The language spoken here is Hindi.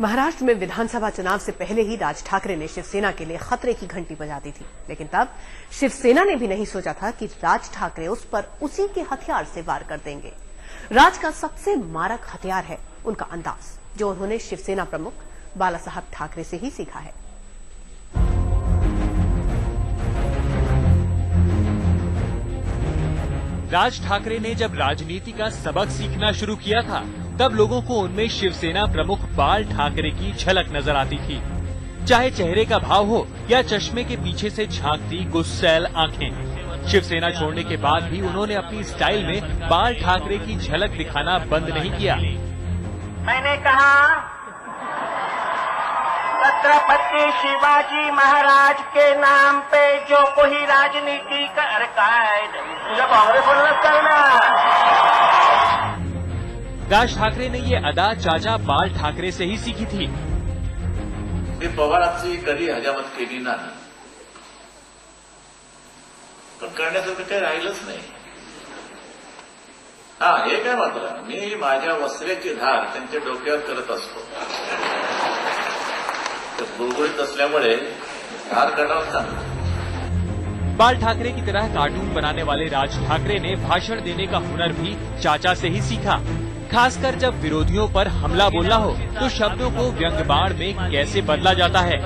महाराष्ट्र में विधानसभा चुनाव से पहले ही राज ठाकरे ने शिवसेना के लिए खतरे की घंटी बजा दी थी। लेकिन तब शिवसेना ने भी नहीं सोचा था कि राज ठाकरे उस पर उसी के हथियार से वार कर देंगे। राज का सबसे मारक हथियार है उनका अंदाज, जो उन्होंने शिवसेना प्रमुख बाला साहब ठाकरे से ही सीखा है। राज ठाकरे ने जब राजनीति का सबक सीखना शुरू किया था तब लोगों को उनमें शिवसेना प्रमुख बाल ठाकरे की झलक नज़र आती थी। चाहे चेहरे का भाव हो या चश्मे के पीछे से झांकती गुस्सैल आँखें। शिवसेना छोड़ने के बाद भी उन्होंने अपनी स्टाइल में बाल ठाकरे की झलक दिखाना बंद नहीं किया। मैंने कहा छत्रपति शिवाजी महाराज के नाम पे जो कोई राजनीति कर तुझे कांग्रेस करना राज ठाकरे ने ये अदा चाचा बाल ठाकरे से ही सीखी थी। मी पवारांची कधी हजामत केली नाही पण करण्यासारखं काही राहिलंच नाही। हा हे काय मात्र मी माझ्या वस्त्र्याची धार त्यांच्या डोक्यावर करत असतो। ते गुळगुळीत असल्यामुळे धार करणार ना बाल ठाकरे की तरह कार्टून बनाने वाले राज ठाकरे ने भाषण देने का हुनर भी चाचा से ही सीखा। खासकर जब विरोधियों पर हमला बोलना हो तो शब्दों को व्यंग बाण में कैसे बदला जाता है?